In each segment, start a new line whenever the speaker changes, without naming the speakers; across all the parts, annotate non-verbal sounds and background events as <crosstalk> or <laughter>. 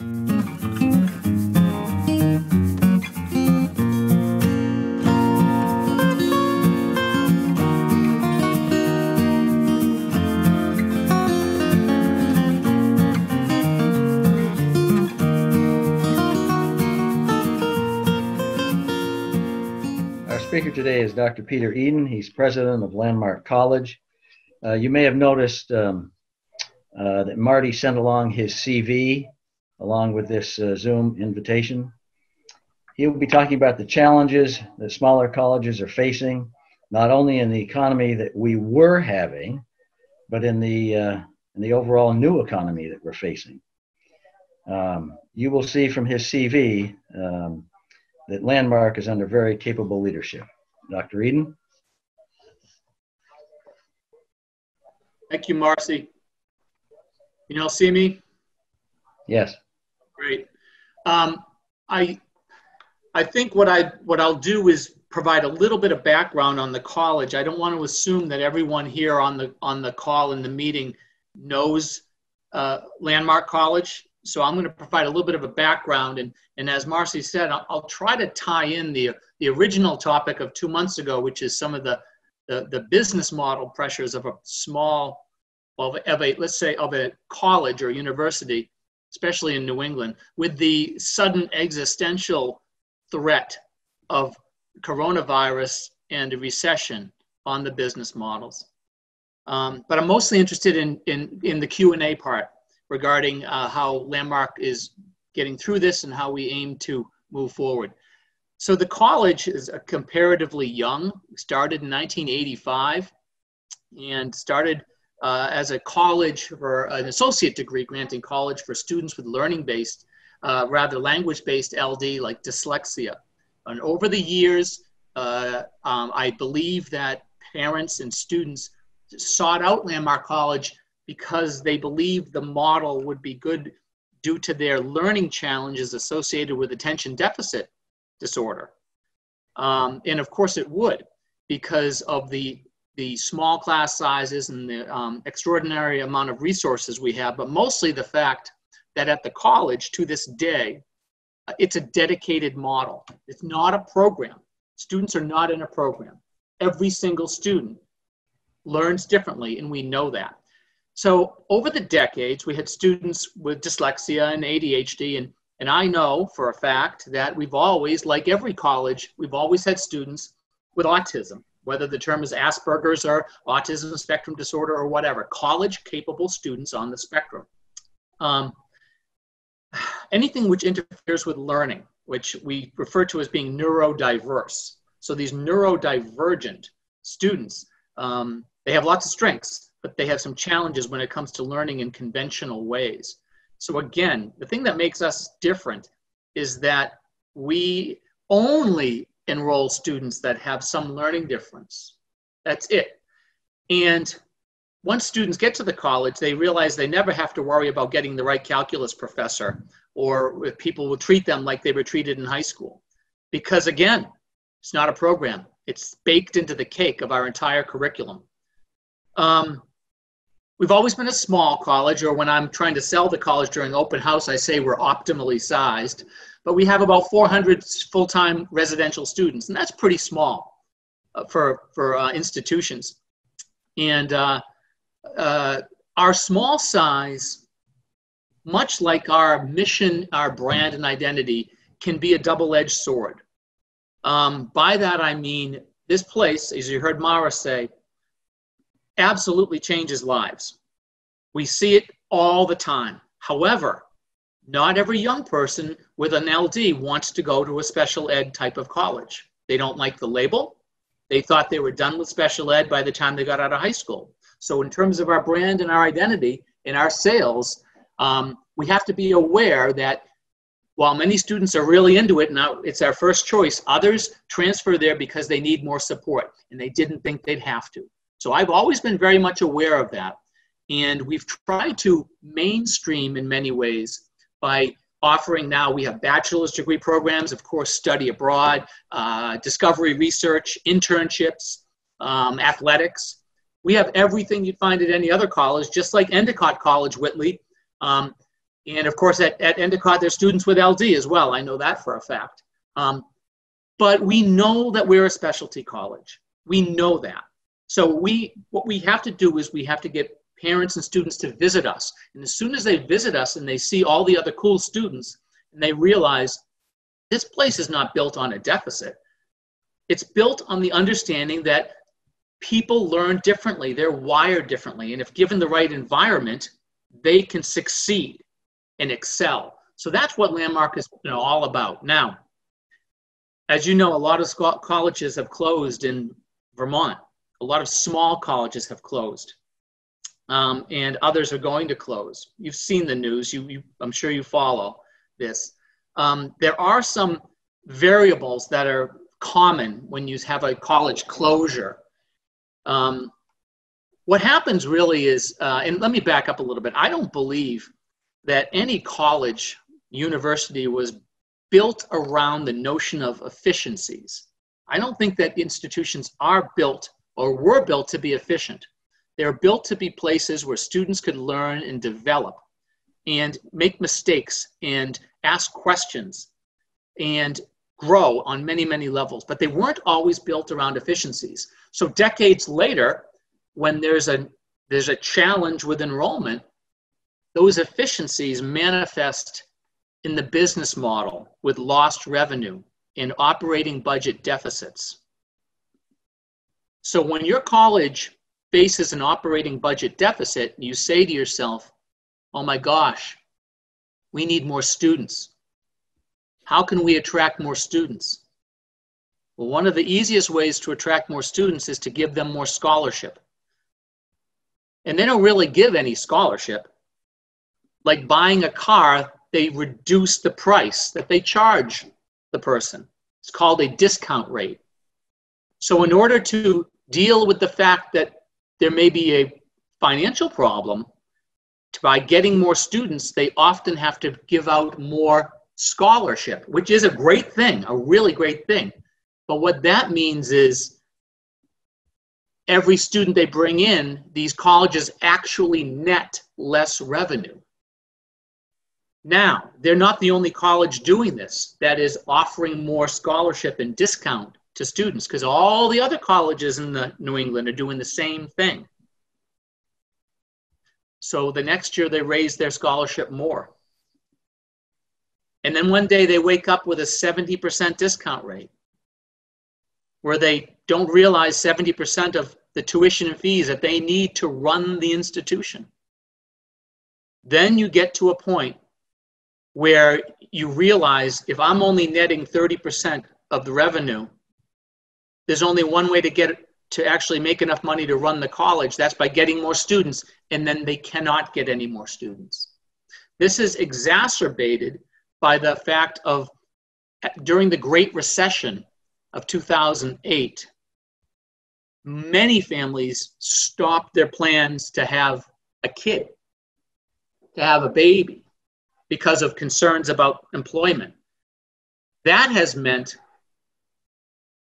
Our speaker today is Dr. Peter Eden. He's president of Landmark College. Uh, you may have noticed um, uh, that Marty sent along his CV along with this uh, Zoom invitation. He will be talking about the challenges that smaller colleges are facing, not only in the economy that we were having, but in the, uh, in the overall new economy that we're facing. Um, you will see from his CV um, that Landmark is under very capable leadership. Dr. Eden?
Thank you, Marcy. Can You all see me?
Yes.
Great. Um, I, I think what I what I'll do is provide a little bit of background on the college. I don't want to assume that everyone here on the on the call in the meeting knows uh, Landmark College. So I'm going to provide a little bit of a background, and and as Marcy said, I'll, I'll try to tie in the the original topic of two months ago, which is some of the the, the business model pressures of a small of, of a let's say of a college or university especially in new england with the sudden existential threat of coronavirus and a recession on the business models. Um, but i'm mostly interested in, in, in the q&a part regarding uh, how landmark is getting through this and how we aim to move forward. So the college is a comparatively young started in 1985 and started uh, as a college or an associate degree, granting college for students with learning based, uh, rather language based LD like dyslexia. And over the years, uh, um, I believe that parents and students sought out Landmark College because they believed the model would be good due to their learning challenges associated with attention deficit disorder. Um, and of course, it would because of the the small class sizes and the um, extraordinary amount of resources we have, but mostly the fact that at the college to this day, uh, it's a dedicated model. It's not a program. Students are not in a program. Every single student learns differently, and we know that. So over the decades, we had students with dyslexia and ADHD, and, and I know for a fact that we've always, like every college, we've always had students with autism whether the term is Asperger's or autism spectrum disorder or whatever, college capable students on the spectrum. Um, anything which interferes with learning, which we refer to as being neurodiverse. So these neurodivergent students, um, they have lots of strengths, but they have some challenges when it comes to learning in conventional ways. So again, the thing that makes us different is that we only enroll students that have some learning difference. That's it. And once students get to the college, they realize they never have to worry about getting the right calculus professor or if people will treat them like they were treated in high school. Because again, it's not a program, it's baked into the cake of our entire curriculum. Um, we've always been a small college, or when I'm trying to sell the college during open house, I say we're optimally sized but we have about 400 full-time residential students, and that's pretty small uh, for, for uh, institutions. And uh, uh, our small size, much like our mission, our brand and identity, can be a double-edged sword. Um, by that I mean this place, as you heard Mara say, absolutely changes lives. We see it all the time. However, not every young person with an LD wants to go to a special ed type of college. They don't like the label. They thought they were done with special ed by the time they got out of high school. So, in terms of our brand and our identity in our sales, um, we have to be aware that while many students are really into it, now it's our first choice, others transfer there because they need more support and they didn't think they'd have to. So, I've always been very much aware of that. And we've tried to mainstream in many ways by offering now we have bachelor's degree programs of course study abroad uh, discovery research internships um, athletics we have everything you'd find at any other college just like endicott college whitley um, And of course, at, at Endicott, there's students with LD as well. I know that for a fact. Um, but we know that we're a specialty college. We know that. So we, what we have to do is we have to get parents and students to visit us. And as soon as they visit us and they see all the other cool students, and they realize this place is not built on a deficit. It's built on the understanding that people learn differently, they're wired differently, and if given the right environment, they can succeed and excel. So that's what Landmark is you know, all about. Now, as you know, a lot of colleges have closed in Vermont. A lot of small colleges have closed, um, and others are going to close. You've seen the news. You, you I'm sure you follow this. Um, there are some variables that are common when you have a college closure. Um, what happens really is, uh, and let me back up a little bit. I don't believe that any college, university was built around the notion of efficiencies. I don't think that institutions are built or were built to be efficient. They're built to be places where students could learn and develop and make mistakes and ask questions and grow on many, many levels. But they weren't always built around efficiencies. So decades later, when there's a there's a challenge with enrollment, those efficiencies manifest in the business model with lost revenue and operating budget deficits. So when your college faces an operating budget deficit, you say to yourself, oh my gosh, we need more students. How can we attract more students? Well, one of the easiest ways to attract more students is to give them more scholarship. And they don't really give any scholarship. Like buying a car, they reduce the price that they charge the person. It's called a discount rate. So, in order to deal with the fact that there may be a financial problem, by getting more students, they often have to give out more scholarship, which is a great thing, a really great thing. But what that means is every student they bring in, these colleges actually net less revenue. Now, they're not the only college doing this that is offering more scholarship and discount to students because all the other colleges in the New England are doing the same thing. So the next year they raise their scholarship more. And then one day they wake up with a 70% discount rate where they don't realize 70% of the tuition and fees that they need to run the institution. Then you get to a point where you realize if I'm only netting 30% of the revenue, there's only one way to get to actually make enough money to run the college. That's by getting more students, and then they cannot get any more students. This is exacerbated by the fact of during the Great Recession of 2008, many families stopped their plans to have a kid, to have a baby, because of concerns about employment. That has meant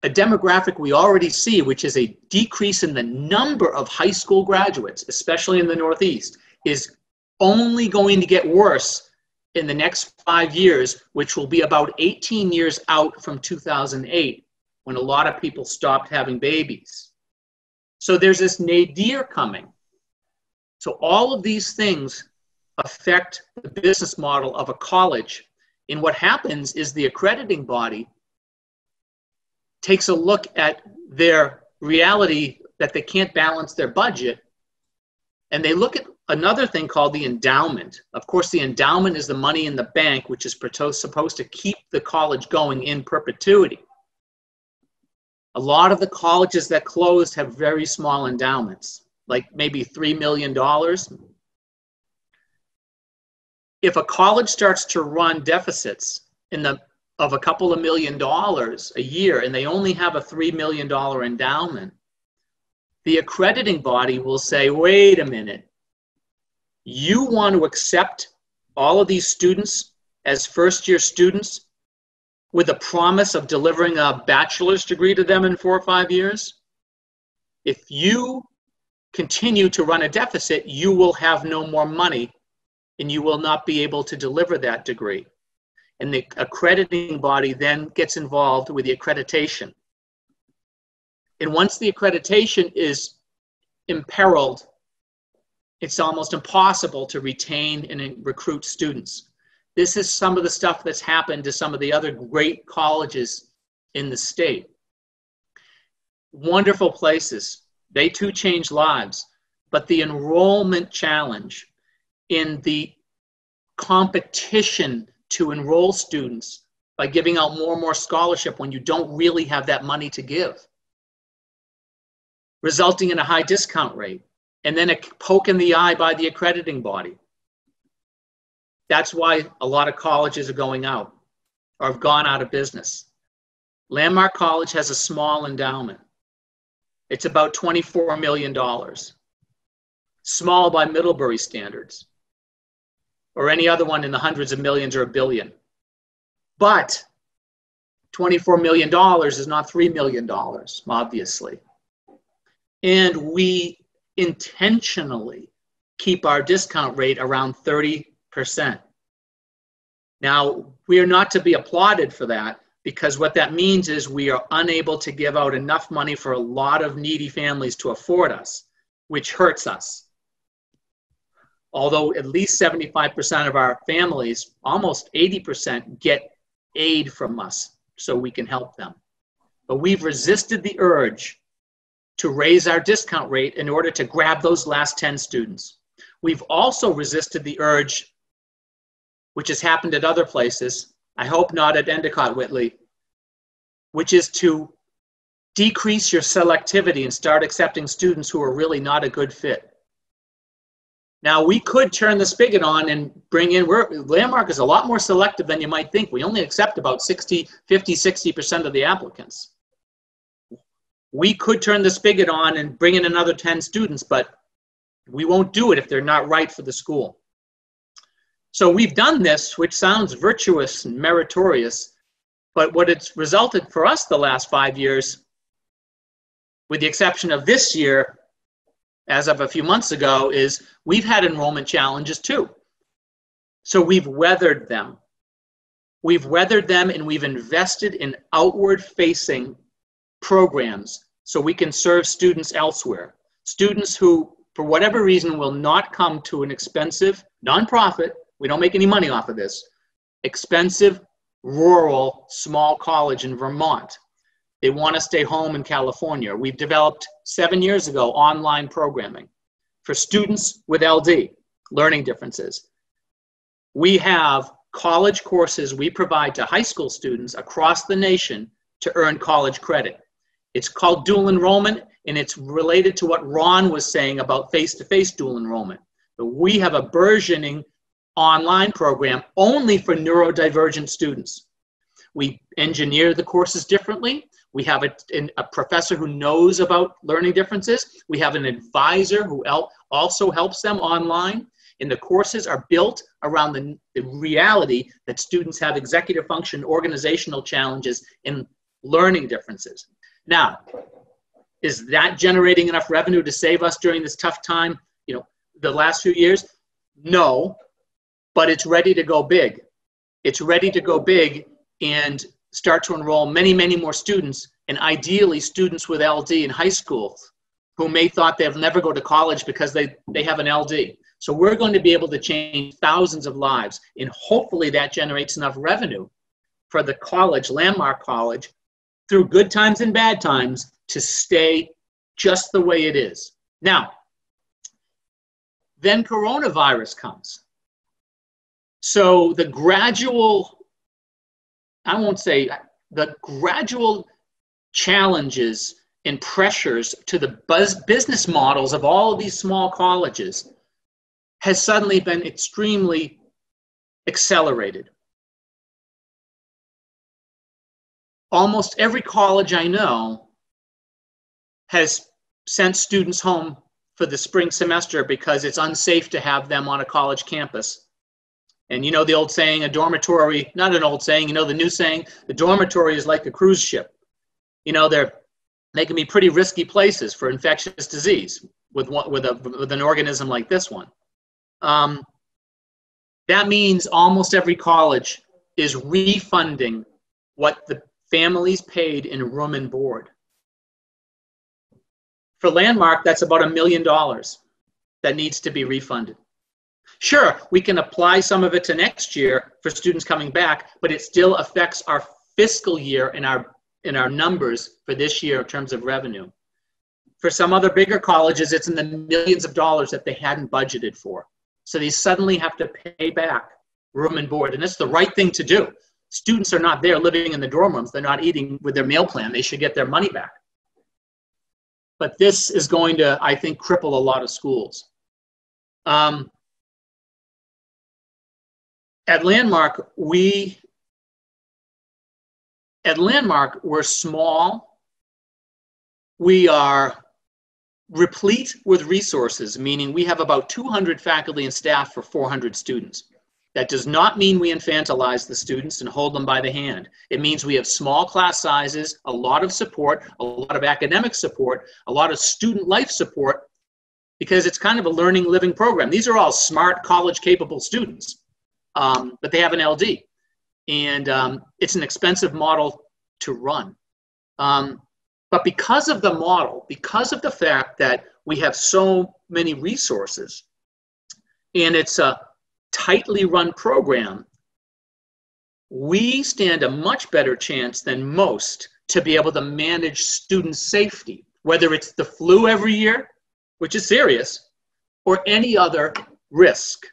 a demographic we already see, which is a decrease in the number of high school graduates, especially in the Northeast, is only going to get worse in the next five years, which will be about 18 years out from 2008, when a lot of people stopped having babies. So there's this nadir coming. So all of these things affect the business model of a college. And what happens is the accrediting body takes a look at their reality that they can't balance their budget and they look at another thing called the endowment. Of course, the endowment is the money in the bank, which is supposed to keep the college going in perpetuity. A lot of the colleges that closed have very small endowments, like maybe $3 million. If a college starts to run deficits in the of a couple of million dollars a year and they only have a $3 million endowment, the accrediting body will say, wait a minute, you want to accept all of these students as first year students with a promise of delivering a bachelor's degree to them in four or five years? If you continue to run a deficit, you will have no more money and you will not be able to deliver that degree. And the accrediting body then gets involved with the accreditation. And once the accreditation is imperiled, it's almost impossible to retain and recruit students. This is some of the stuff that's happened to some of the other great colleges in the state. Wonderful places. They too change lives. But the enrollment challenge in the competition to enroll students by giving out more and more scholarship when you don't really have that money to give, resulting in a high discount rate, and then a poke in the eye by the accrediting body. That's why a lot of colleges are going out or have gone out of business. Landmark College has a small endowment. It's about $24 million. Small by Middlebury standards, or any other one in the hundreds of millions or a billion. But $24 million is not $3 million, obviously. And we intentionally keep our discount rate around 30 percent. Now, we are not to be applauded for that because what that means is we are unable to give out enough money for a lot of needy families to afford us, which hurts us. Although at least 75% of our families, almost 80%, get aid from us so we can help them. But we've resisted the urge to raise our discount rate in order to grab those last 10 students. We've also resisted the urge which has happened at other places, I hope not at Endicott Whitley, which is to decrease your selectivity and start accepting students who are really not a good fit. Now, we could turn the spigot on and bring in, we're, Landmark is a lot more selective than you might think. We only accept about 60, 50, 60% of the applicants. We could turn the spigot on and bring in another 10 students, but we won't do it if they're not right for the school. So we've done this, which sounds virtuous and meritorious, but what it's resulted for us the last five years, with the exception of this year, as of a few months ago, is we've had enrollment challenges too. So we've weathered them. We've weathered them and we've invested in outward facing programs so we can serve students elsewhere. Students who, for whatever reason, will not come to an expensive nonprofit we don't make any money off of this. Expensive, rural, small college in Vermont. They want to stay home in California. We've developed seven years ago online programming for students with LD, learning differences. We have college courses we provide to high school students across the nation to earn college credit. It's called dual enrollment, and it's related to what Ron was saying about face to face dual enrollment. But we have a burgeoning online program only for neurodivergent students. We engineer the courses differently. We have a, a professor who knows about learning differences. We have an advisor who also helps them online. And the courses are built around the, the reality that students have executive function organizational challenges and learning differences. Now, is that generating enough revenue to save us during this tough time, you know, the last few years? No, but it's ready to go big. It's ready to go big and start to enroll many, many more students, and ideally students with LD in high school who may thought they'll never go to college because they, they have an LD. So we're going to be able to change thousands of lives, and hopefully that generates enough revenue for the college, Landmark College, through good times and bad times to stay just the way it is. Now, then coronavirus comes. So the gradual, I won't say the gradual challenges and pressures to the buzz business models of all of these small colleges has suddenly been extremely accelerated. Almost every college I know has sent students home for the spring semester because it's unsafe to have them on a college campus and you know the old saying, a dormitory, not an old saying, you know the new saying, the dormitory is like a cruise ship. You know, they're, they can be pretty risky places for infectious disease with, one, with, a, with an organism like this one. Um, That means almost every college is refunding what the families paid in room and board. For Landmark, that's about a million dollars that needs to be refunded. Sure, we can apply some of it to next year for students coming back, but it still affects our fiscal year and our in our numbers for this year in terms of revenue. For some other bigger colleges, it's in the millions of dollars that they hadn't budgeted for. So they suddenly have to pay back room and board. And it's the right thing to do. Students are not there living in the dorm rooms. They're not eating with their meal plan. They should get their money back. But this is going to, I think, cripple a lot of schools. Um, at Landmark, we at Landmark, we're small. We are replete with resources, meaning we have about 200 faculty and staff for 400 students. That does not mean we infantilize the students and hold them by the hand. It means we have small class sizes, a lot of support, a lot of academic support, a lot of student life support, because it's kind of a learning living program. These are all smart, college capable students, um, but they have an LD and um, it's an expensive model to run. Um, but because of the model, because of the fact that we have so many resources, and it's a tightly run program, we stand a much better chance than most to be able to manage student safety, whether it's the flu every year, which is serious, or any other risk.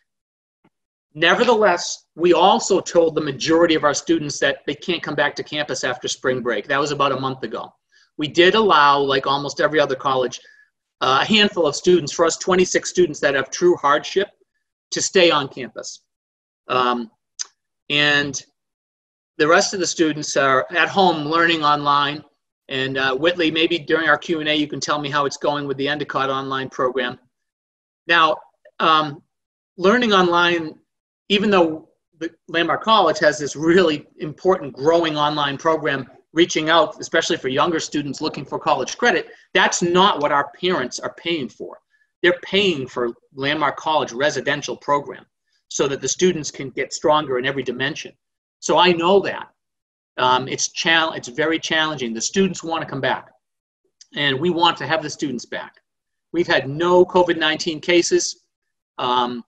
Nevertheless, we also told the majority of our students that they can't come back to campus after spring break. That was about a month ago. We did allow, like almost every other college, uh, a handful of students, for us 26 students that have true hardship, to stay on campus. Um, and the rest of the students are at home learning online. And uh, Whitley, maybe during our Q&A, you can tell me how it's going with the Endicott online program. Now, um, learning online even though the Landmark College has this really important growing online program reaching out, especially for younger students looking for college credit, that's not what our parents are paying for. They're paying for Landmark College residential program so that the students can get stronger in every dimension. So I know that. Um, it's, chal- it's very challenging. The students want to come back, and we want to have the students back. We've had no COVID 19 cases. Um,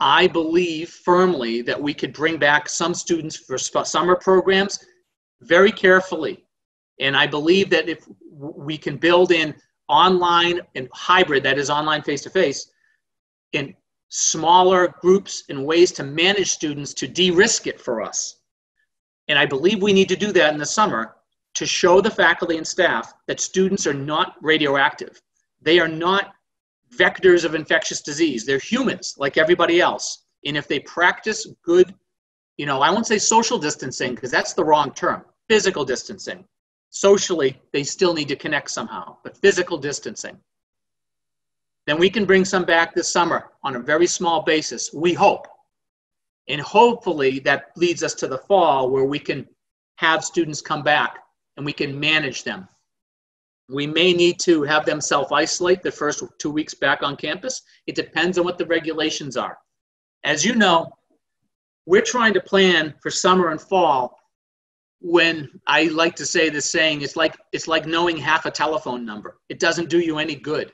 I believe firmly that we could bring back some students for summer programs very carefully. And I believe that if we can build in online and hybrid, that is online face to face, in smaller groups and ways to manage students to de risk it for us. And I believe we need to do that in the summer to show the faculty and staff that students are not radioactive. They are not vectors of infectious disease. They're humans like everybody else. And if they practice good, you know, I won't say social distancing because that's the wrong term, physical distancing. Socially, they still need to connect somehow, but physical distancing. Then we can bring some back this summer on a very small basis, we hope. And hopefully that leads us to the fall where we can have students come back and we can manage them we may need to have them self isolate the first two weeks back on campus. It depends on what the regulations are. As you know, we're trying to plan for summer and fall when I like to say this saying, it's like, it's like knowing half a telephone number. It doesn't do you any good.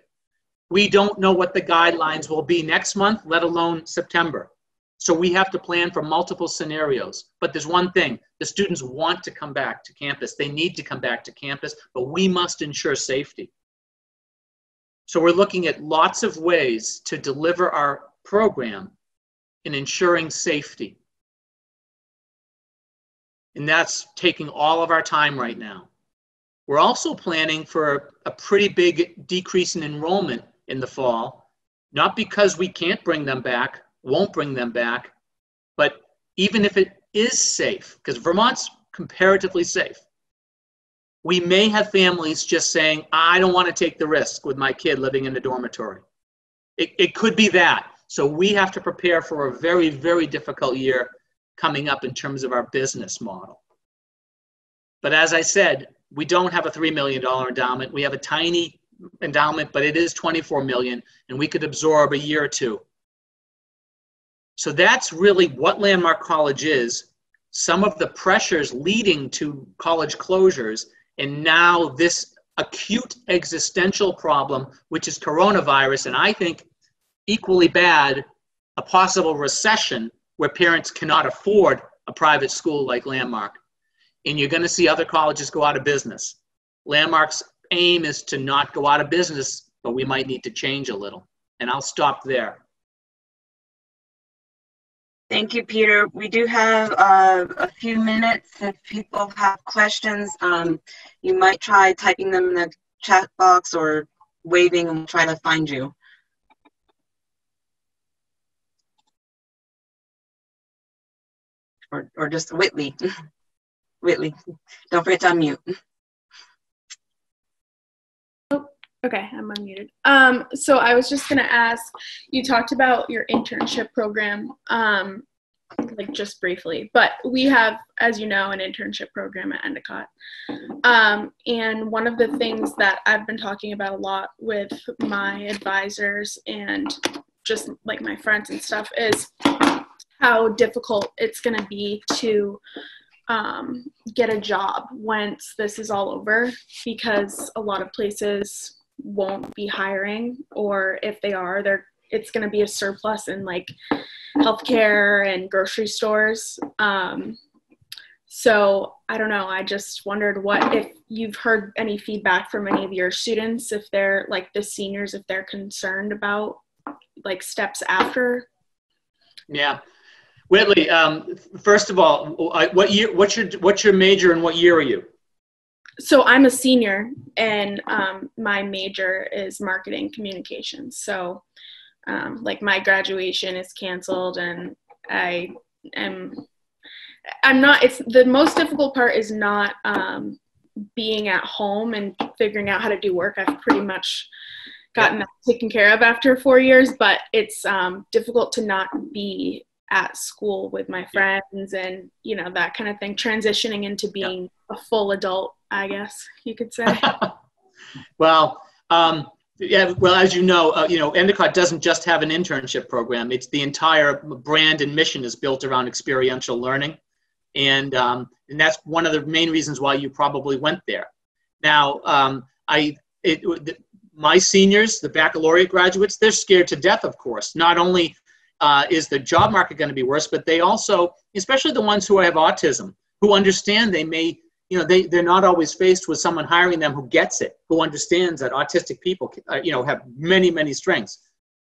We don't know what the guidelines will be next month, let alone September. So we have to plan for multiple scenarios. But there's one thing the students want to come back to campus. They need to come back to campus, but we must ensure safety. So we're looking at lots of ways to deliver our program in ensuring safety. And that's taking all of our time right now. We're also planning for a pretty big decrease in enrollment in the fall, not because we can't bring them back, won't bring them back. But even if it is safe, because Vermont's comparatively safe, we may have families just saying, I don't want to take the risk with my kid living in the dormitory. It, it could be that. So we have to prepare for a very, very difficult year coming up in terms of our business model. But as I said, we don't have a $3 million endowment. We have a tiny endowment, but it is 24 million, and we could absorb a year or two So that's really what Landmark College is. Some of the pressures leading to college closures, and now this acute existential problem, which is coronavirus, and I think equally bad, a possible recession where parents cannot afford a private school like Landmark. And you're going to see other colleges go out of business. Landmark's aim is to not go out of business, but we might need to change a little. And I'll stop there.
Thank you, Peter. We do have uh, a few minutes. If people have questions, um, you might try typing them in the chat box or waving and we'll try to find you. Or, or just Whitley. <laughs> Whitley, don't forget to unmute.
Okay, I'm unmuted. Um, so I was just gonna ask, you talked about your internship program, um, like just briefly, but we have, as you know, an internship program at Endicott. Um, and one of the things that I've been talking about a lot with my advisors and just like my friends and stuff is how difficult it's gonna be to um, get a job once this is all over because a lot of places won't be hiring or if they are they're it's going to be a surplus in like healthcare and grocery stores. Um, so i don't know i just wondered what if you've heard any feedback from any of your students if they're like the seniors if they're concerned about like steps after?
Yeah. Whitley um, first of all what year what's your what's your major and what year are you
so I'm a senior, and um, my major is marketing communications. So, um, like my graduation is canceled, and I am. I'm not. It's the most difficult part is not um, being at home and figuring out how to do work. I've pretty much gotten that taken care of after four years, but it's um, difficult to not be at school with my friends and you know that kind of thing transitioning into being a full adult I guess you could say. <laughs>
well, um, yeah, well, as you know, uh, you know, Endicott doesn't just have an internship program. It's the entire brand and mission is built around experiential learning, and um, and that's one of the main reasons why you probably went there. Now, um, I it, the, my seniors, the baccalaureate graduates, they're scared to death. Of course, not only uh, is the job market going to be worse, but they also, especially the ones who have autism, who understand they may you know they, they're not always faced with someone hiring them who gets it who understands that autistic people uh, you know have many many strengths.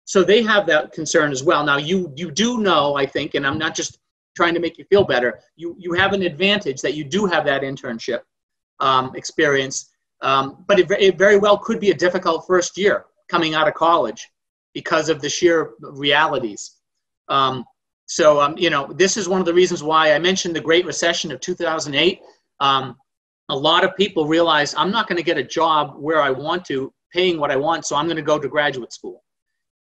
So they have that concern as well. Now you you do know i think and i'm not just trying to make you feel better you you have an advantage that you do have that internship um, experience. Um, but it, it very well could be a difficult first year coming out of college because of the sheer realities. Um, so um, you know this is one of the reasons why i mentioned the great recession of 2008 um, a lot of people realize I'm not going to get a job where I want to, paying what I want, so I'm going to go to graduate school.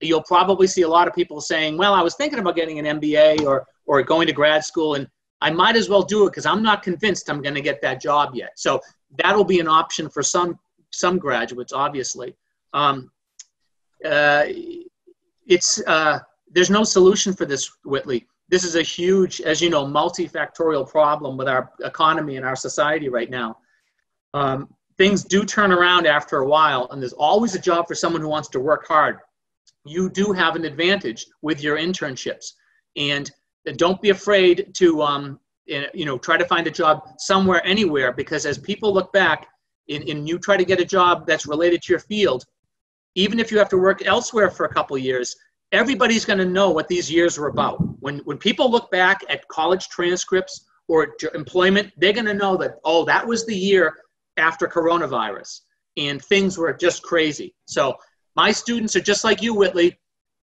You'll probably see a lot of people saying, "Well, I was thinking about getting an MBA or or going to grad school, and I might as well do it because I'm not convinced I'm going to get that job yet." So that'll be an option for some some graduates, obviously. Um, uh, it's uh, there's no solution for this, Whitley this is a huge, as you know, multifactorial problem with our economy and our society right now. Um, things do turn around after a while, and there's always a job for someone who wants to work hard. You do have an advantage with your internships, and don't be afraid to, um, you know, try to find a job somewhere, anywhere, because as people look back, and, you try to get a job that's related to your field, even if you have to work elsewhere for a couple years, everybody's going to know what these years were about. When, when people look back at college transcripts or employment, they're going to know that, oh, that was the year after coronavirus and things were just crazy. So my students are just like you, Whitley.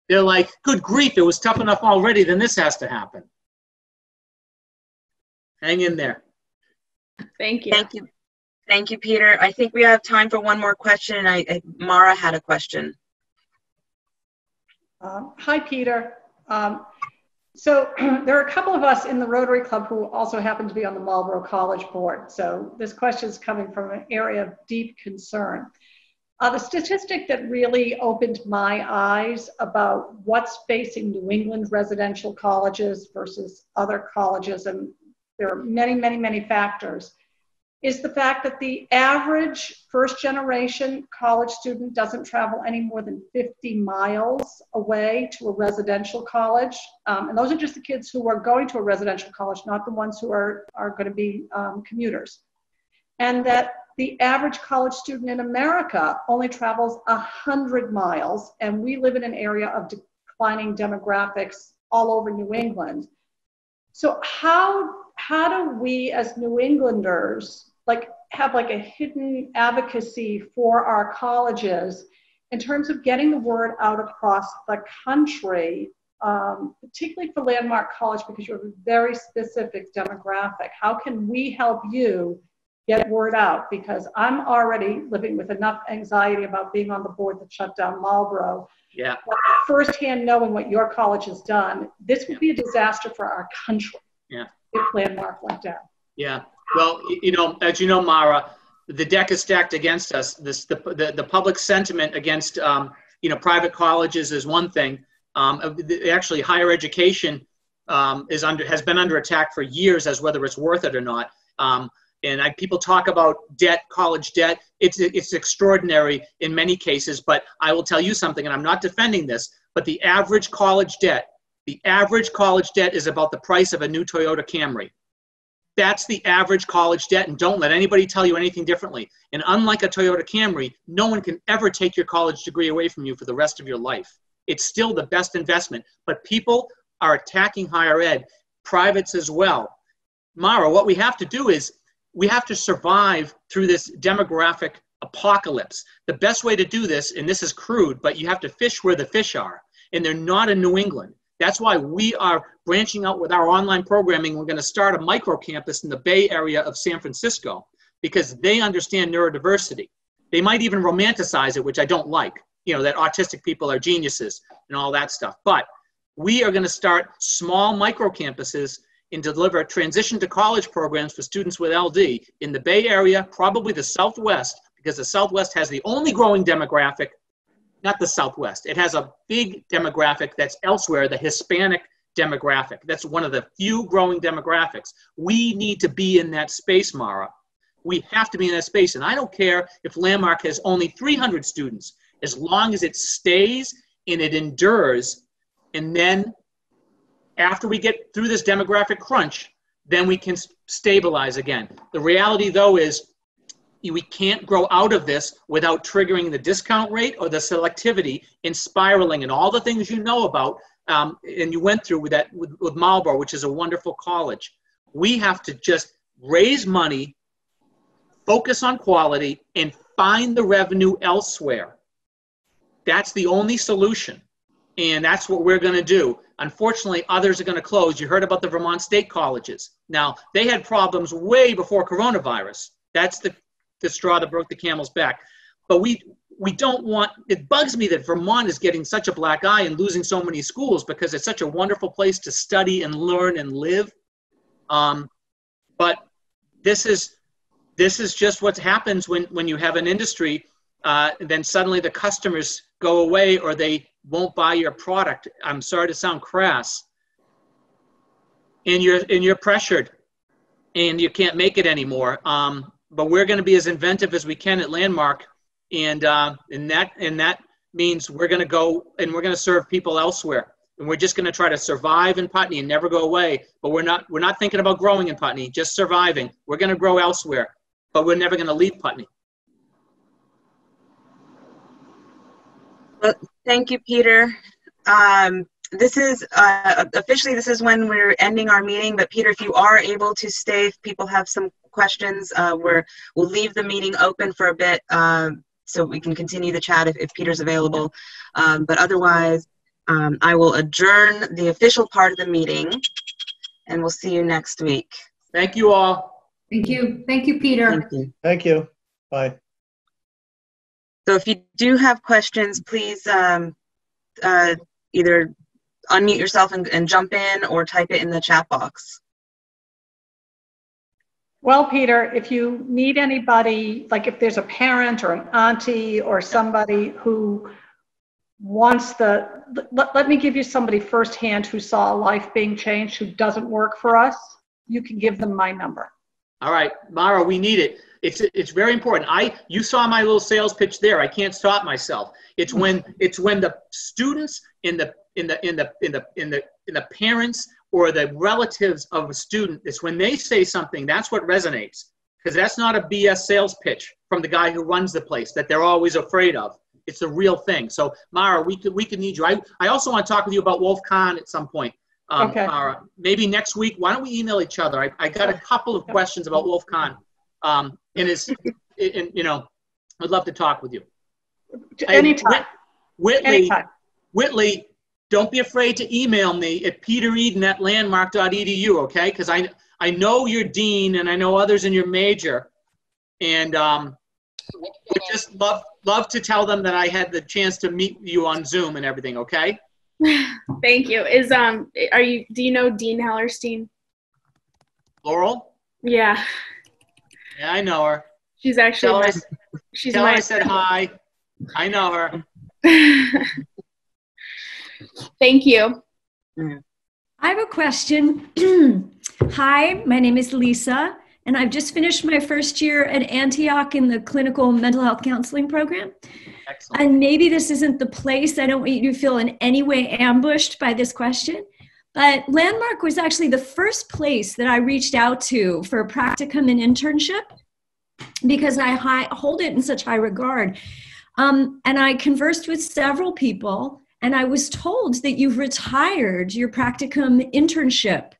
They're like, good grief, it was tough enough already, then this has to happen. Hang in there.
Thank you.
Thank you. Thank you, Peter. I think we have time for one more question. I, I Mara had a question.
Um, hi, Peter. Um, so <clears throat> there are a couple of us in the Rotary Club who also happen to be on the Marlboro College Board. So this question is coming from an area of deep concern. Uh, the statistic that really opened my eyes about what's facing New England residential colleges versus other colleges, and there are many, many, many factors, is the fact that the average first generation college student doesn't travel any more than 50 miles away to a residential college. Um, and those are just the kids who are going to a residential college, not the ones who are, are going to be um, commuters. And that the average college student in America only travels 100 miles, and we live in an area of declining demographics all over New England. So, how, how do we as New Englanders like have like a hidden advocacy for our colleges in terms of getting the word out across the country, um, particularly for Landmark College, because you have a very specific demographic. How can we help you get word out? Because I'm already living with enough anxiety about being on the board that shut down Marlboro.
Yeah.
But firsthand knowing what your college has done, this would be a disaster for our country.
Yeah.
If Landmark went down.
Yeah. Well, you know, as you know, Mara, the deck is stacked against us. This the the, the public sentiment against um, you know private colleges is one thing. Um, actually, higher education um, is under has been under attack for years as whether it's worth it or not. Um, and I, people talk about debt, college debt. It's it's extraordinary in many cases. But I will tell you something, and I'm not defending this. But the average college debt, the average college debt is about the price of a new Toyota Camry. That's the average college debt, and don't let anybody tell you anything differently. And unlike a Toyota Camry, no one can ever take your college degree away from you for the rest of your life. It's still the best investment, but people are attacking higher ed, privates as well. Mara, what we have to do is we have to survive through this demographic apocalypse. The best way to do this, and this is crude, but you have to fish where the fish are, and they're not in New England. That's why we are branching out with our online programming. We're going to start a micro campus in the Bay Area of San Francisco because they understand neurodiversity. They might even romanticize it, which I don't like, you know, that autistic people are geniuses and all that stuff. But we are going to start small micro campuses and deliver transition to college programs for students with LD in the Bay Area, probably the Southwest, because the Southwest has the only growing demographic not the Southwest. It has a big demographic that's elsewhere, the Hispanic demographic. That's one of the few growing demographics. We need to be in that space, Mara. We have to be in that space. And I don't care if Landmark has only 300 students, as long as it stays and it endures. And then after we get through this demographic crunch, then we can stabilize again. The reality, though, is we can't grow out of this without triggering the discount rate or the selectivity and spiraling and all the things you know about um, and you went through with that with, with Marlboro, which is a wonderful college. We have to just raise money, focus on quality, and find the revenue elsewhere. That's the only solution. And that's what we're going to do. Unfortunately, others are going to close. You heard about the Vermont State Colleges. Now, they had problems way before coronavirus. That's the the straw that broke the camel's back. But we we don't want it bugs me that Vermont is getting such a black eye and losing so many schools because it's such a wonderful place to study and learn and live. Um, but this is this is just what happens when when you have an industry. Uh, then suddenly the customers go away or they won't buy your product. I'm sorry to sound crass. And you're and you're pressured, and you can't make it anymore. Um, but we're going to be as inventive as we can at Landmark, and uh, and that and that means we're going to go and we're going to serve people elsewhere, and we're just going to try to survive in Putney and never go away. But we're not we're not thinking about growing in Putney, just surviving. We're going to grow elsewhere, but we're never going to leave Putney.
Well, thank you, Peter. Um, this is uh, officially this is when we're ending our meeting. But Peter, if you are able to stay, if people have some questions. Uh, we're, we'll leave the meeting open for a bit um, so we can continue the chat if, if Peter's available. Um, but otherwise, um, I will adjourn the official part of the meeting and we'll see you next week.
Thank you all.
Thank you. Thank you, Peter.
Thank you.
Thank you. Bye.
So if you do have questions, please um, uh, either unmute yourself and, and jump in or type it in the chat box.
Well, Peter, if you need anybody, like if there's a parent or an auntie or somebody who wants the, let, let me give you somebody firsthand who saw a life being changed who doesn't work for us. You can give them my number.
All right, Mara, we need it. It's it's very important. I you saw my little sales pitch there. I can't stop myself. It's mm-hmm. when it's when the students in the in the in the in the in the in the parents or the relatives of a student, it's when they say something, that's what resonates. Because that's not a BS sales pitch from the guy who runs the place that they're always afraid of. It's a real thing. So, Mara, we could, we could need you. I, I also want to talk with you about Wolf Kahn at some point. Um,
Okay.
Mara, maybe next week. Why don't we email each other? I, I got a couple of questions about Wolf Kahn. Um, and it's, and, you know, I'd love to talk with you.
Anytime,
Whit- Whitley,
anytime.
Whitley, don't be afraid to email me at petereden at landmark.edu, okay? Because I, I know your dean and I know others in your major. And um, would just love, love to tell them that I had the chance to meet you on Zoom and everything, okay? <laughs>
Thank you. Is um are you do you know Dean Hellerstein?
Laurel?
Yeah.
Yeah, I know her.
She's actually
Tell her,
my, she's
tell her I said hi. I know her. <laughs>
Thank you.
I have a question. <clears throat> Hi, my name is Lisa, and I've just finished my first year at Antioch in the clinical mental health counseling program.
Excellent.
And maybe this isn't the place. I don't want you to feel in any way ambushed by this question. But Landmark was actually the first place that I reached out to for a practicum and internship because I hold it in such high regard. Um, and I conversed with several people, and I was told that you've retired your practicum internship,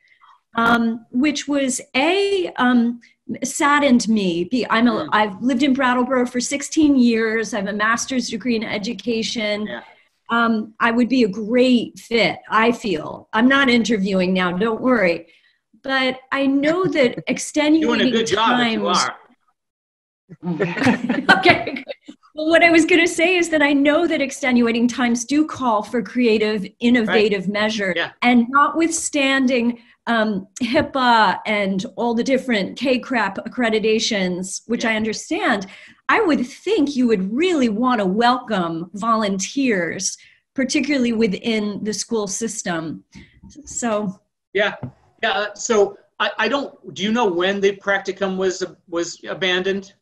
um, which was a um, saddened me. Be- I'm a,
Mm.
I've lived in Brattleboro for 16 years. I have a master's degree in education.
Yeah.
Um, I would be a great fit. I feel. I'm not interviewing now. Don't worry. But I know that <laughs>
extending
you Doing
a good job you are. <laughs>
okay. Well, what I was going to say is that I know that extenuating times do call for creative, innovative measures.
Yeah.
And notwithstanding um, HIPAA and all the different K-CRAP accreditations, which
Yeah.
I understand, I would think you would really want to welcome volunteers, particularly within the school system. So
Yeah, yeah. So I, I don't. Do you know when the practicum was was abandoned?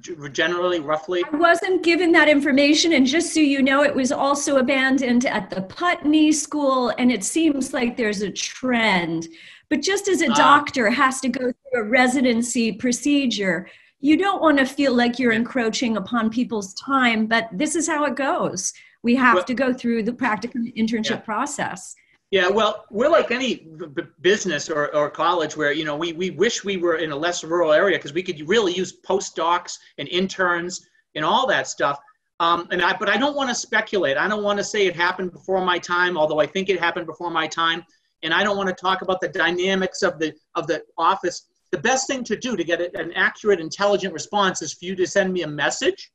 Generally, roughly.
I wasn't given that information, and just so you know, it was also abandoned at the Putney School, and it seems like there's a trend. But just as a
Ah.
doctor has to go through a residency procedure, you don't want to feel like you're encroaching upon people's time, but this is how it goes. We have
Well-
to go through the practicum internship
Yeah.
process.
Yeah. Well, we're like any b- business or, or college where you know we we wish we were in a less rural area because we could really use postdocs and interns and all that stuff. Um, and I, but I don't want to speculate. I don't want to say it happened before my time, although I think it happened before my time. And I don't want to talk about the dynamics of the of the office. The best thing to do to get an accurate, intelligent response is for you to send me a message.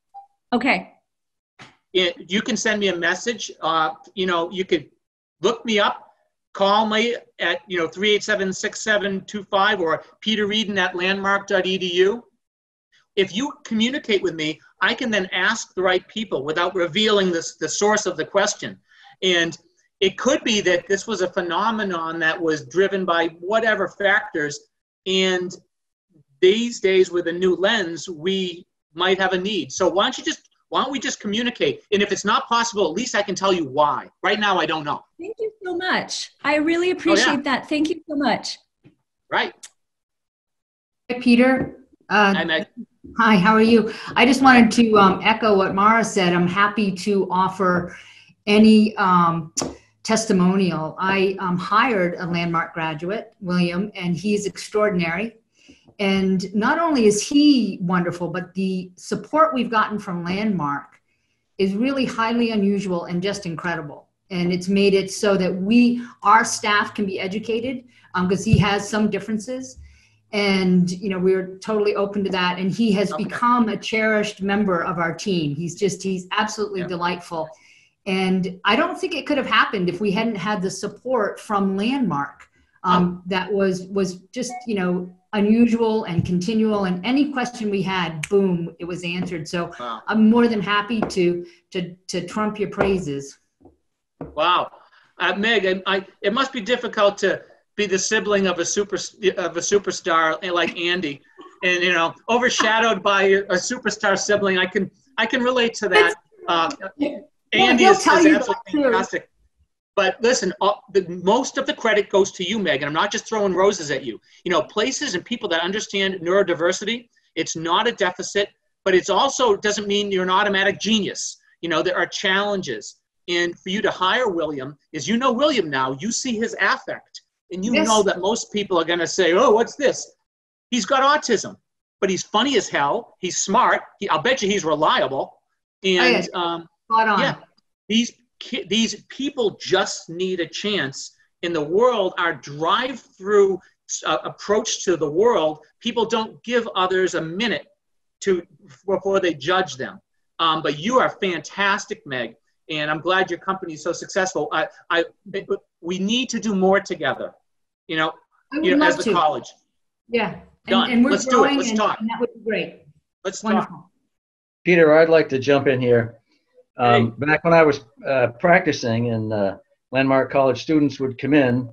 Okay.
It, you can send me a message. Uh, you know, you could look me up, call me at you know 387-6725 or Peter Eden at landmark.edu. If you communicate with me, I can then ask the right people without revealing this, the source of the question. And it could be that this was a phenomenon that was driven by whatever factors. And these days, with a new lens, we might have a need. So why don't you just why don't we just communicate? And if it's not possible, at least I can tell you why. Right now, I don't know.
Thank you so much. I really appreciate that. Thank you so much.
Right?
Hi, Peter. Uh,
I Meg.
Hi, how are you? I just wanted to um, echo what Mara said. I'm happy to offer any um, testimonial. I um, hired a landmark graduate, William, and he's extraordinary. And not only is he wonderful, but the support we've gotten from Landmark is really highly unusual and just incredible. And it's made it so that we, our staff, can be educated because he has some differences and you know we're totally open to that and he has
Okay.
become a cherished member of our team he's just he's absolutely
Yeah.
delightful and i don't think it could have happened if we hadn't had the support from landmark um, that was was just you know unusual and continual and any question we had boom it was answered so
Wow.
i'm more than happy to to to trump your praises
Wow. Uh, Meg, I, I, it must be difficult to be the sibling of a super of a superstar like Andy, and you know, overshadowed by a, superstar sibling. I can I can relate to that. Uh, Andy
he'll
is, is absolutely fantastic. But listen, uh, the, most of the credit goes to you, Meg, and I'm not just throwing roses at you. You know, places and people that understand neurodiversity, it's not a deficit, but it's also doesn't mean you're an automatic genius. You know, there are challenges. And for you to hire William, is you know William now, you see his affect, and you
Yes.
know that most people are going to say, "Oh, what's this?" He's got autism, but he's funny as hell. He's smart. He, I'll bet you he's reliable. And
yes.
um,
spot on
yeah, ki- these people just need a chance in the world. Our drive-through uh, approach to the world, people don't give others a minute to before they judge them. Um, but you are fantastic, Meg, and I'm glad your company is so successful. I, I, we need to do more together. You know, you know, as the
to.
college.
yeah
Done.
and we're
Let's do it. Let's
and,
talk.
and that would be great
Let's talk.
Peter, I'd like to jump in here. Um, Back when I was uh, practicing and uh, Landmark College students would come in,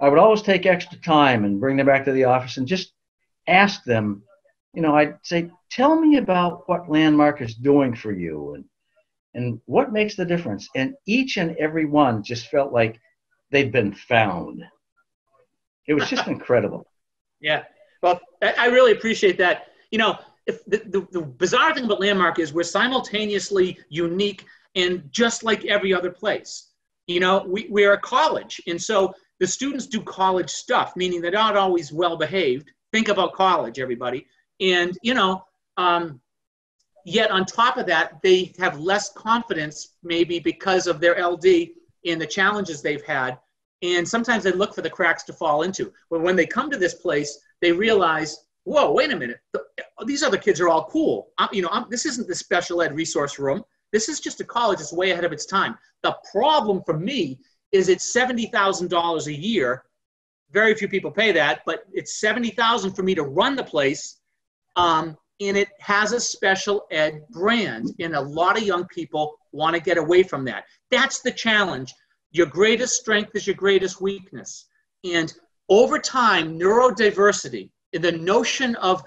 I would always take extra time and bring them back to the office and just ask them, you know, I'd say, tell me about what Landmark is doing for you and, and what makes the difference. And each and every one just felt like they'd been found. It was just <laughs> incredible.
Yeah. Well, I I really appreciate that. You know, if the, the, the bizarre thing about Landmark is we're simultaneously unique and just like every other place. You know, we, we're a college. And so the students do college stuff, meaning they're not always well behaved. Think about college, everybody. And, you know, um, yet on top of that, they have less confidence, maybe because of their LD and the challenges they've had. And sometimes they look for the cracks to fall into. But when they come to this place, they realize, whoa, wait a minute. The- these other kids are all cool. i you know, I'm, this isn't the special ed resource room. This is just a college that's way ahead of its time. The problem for me is it's $70,000 a year. Very few people pay that, but it's 70,000 for me to run the place. Um, and it has a special ed brand. And a lot of young people want to get away from that. That's the challenge. Your greatest strength is your greatest weakness. And over time, neurodiversity, the notion of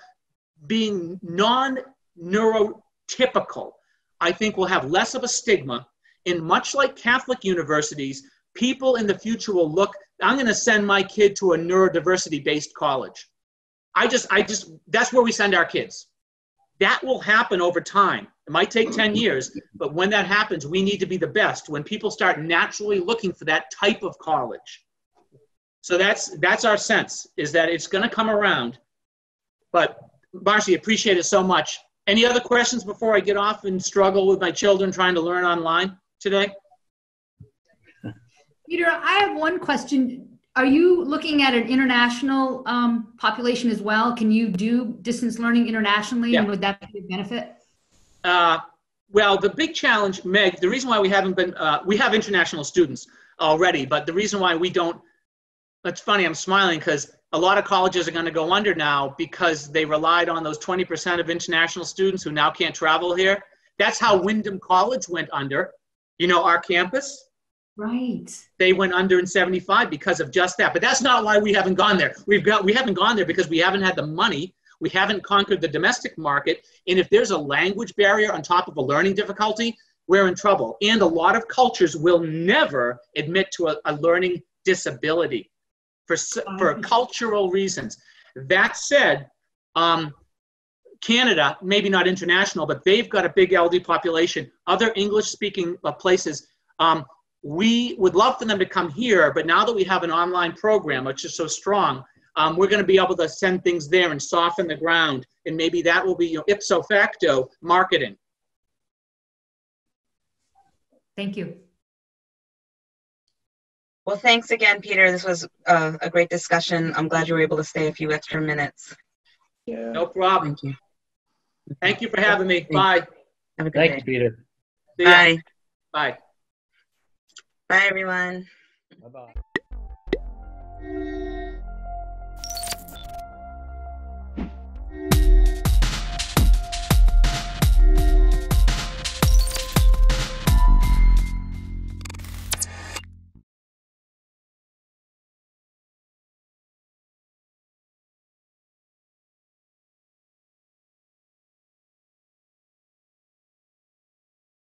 being non neurotypical, I think will have less of a stigma. And much like Catholic universities, people in the future will look, I'm going to send my kid to a neurodiversity based college. I just, I just, that's where we send our kids. That will happen over time. It might take 10 years, but when that happens, we need to be the best. When people start naturally looking for that type of college. So that's that's our sense is that it's going to come around. But Marcy, appreciate it so much. Any other questions before I get off and struggle with my children trying to learn online today?
Peter, I have one question. Are you looking at an international um, population as well? Can you do distance learning internationally, and would that be a benefit?
Uh, well, the big challenge, Meg, the reason why we haven't been, uh, we have international students already, but the reason why we don't, it's funny, I'm smiling because a lot of colleges are going to go under now because they relied on those 20% of international students who now can't travel here. That's how Windham College went under. You know, our campus,
Right.
they went under in 75 because of just that. But that's not why we haven't gone there. We've got we haven't gone there because we haven't had the money. We haven't conquered the domestic market. And if there's a language barrier on top of a learning difficulty, we're in trouble. And a lot of cultures will never admit to a, a learning disability for for cultural reasons. That said, um, Canada, maybe not international, but they've got a big LD population. Other English speaking uh, places, um, we would love for them to come here, but now that we have an online program, which is so strong, um, we're going to be able to send things there and soften the ground. And maybe that will be you know, ipso facto marketing.
Thank you.
Well, thanks again, Peter. This was uh, a great discussion. I'm glad you were able to stay a few extra minutes. Yeah.
No problem.
Thank you.
Thank you for having me. Bye.
Have a good
Thank
day.
you, Peter.
See ya.
Bye.
Bye.
Bye, everyone.
Bye-bye.